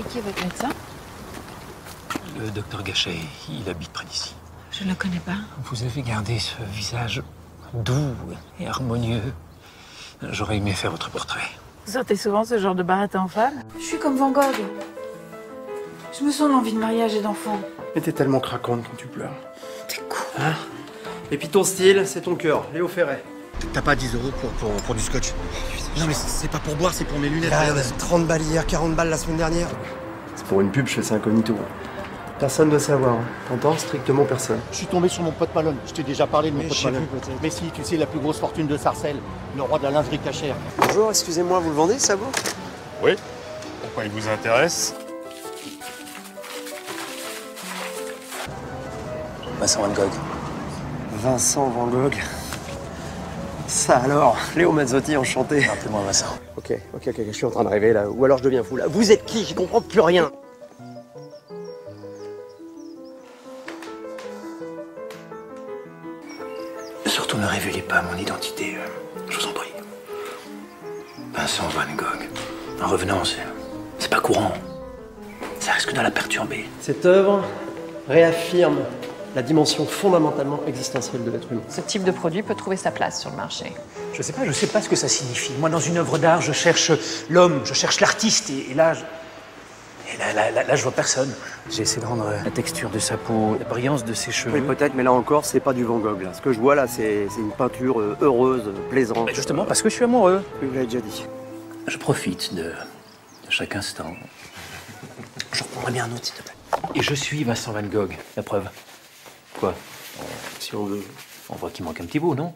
qui est votre médecin Le docteur Gachet, il habite près d'ici. Je ne le connais pas. Vous avez gardé ce visage doux et harmonieux. J'aurais aimé faire votre portrait. Vous sortez souvent ce genre de baratin en femme Je suis comme Van Gogh. Je me sens l'envie de mariage et d'enfant. Mais t'es tellement craquante quand tu pleures. T'es con. Hein? Et puis ton style, c'est ton cœur, Léo Ferret. T'as pas 10 euros pour, pour, pour du scotch Non mais c'est pas pour boire, c'est pour mes lunettes. Là, 30 balles hier, 40 balles la semaine dernière. C'est pour une pub, ça incognito. Personne ne doit savoir. hein. T'entends Strictement personne. Je suis tombé sur mon pote Malone. Je t'ai déjà parlé de mon Mais pote Malone. plus. Mais si, tu sais, la plus grosse fortune de Sarcelles, le roi de la lingerie cachère. Bonjour, excusez-moi, vous le vendez, ça vous Oui. Pourquoi il vous intéresse? Vincent Van Gogh. Vincent Van Gogh. Ça alors, Léo Mazzotti, enchanté. Appelez-moi Vincent. Ok, ok, ok, je suis en train de rêver là. Ou alors je deviens fou là. Vous êtes qui? J'y comprends plus rien. Surtout ne révélez pas mon identité, euh, je vous en prie. Vincent Van Gogh. En revenant, c'est, c'est pas courant. Ça risque de la perturber. Cette œuvre réaffirme la dimension fondamentalement existentielle de l'être humain. Ce type de produit peut trouver sa place sur le marché. Je sais pas, je sais pas ce que ça signifie. Moi, dans une œuvre d'art, je cherche l'homme, je cherche l'artiste, et, et là, je... et là, là, là, là, je vois personne. J'ai essayé de rendre la texture de sa peau, la brillance de ses cheveux. Oui, peut-être, mais là encore, c'est pas du Van Gogh. Là. Ce que je vois là, c'est une peinture euh, heureuse, euh, plaisante. Mais justement, parce que je suis amoureux. Je l'avais déjà dit. Je profite de, de chaque instant. Je reprendrai bien un autre, s'il te plaît. Et je suis Vincent Van Gogh. La preuve. Quoi Si on veut. On voit qu'il manque un petit bout, non?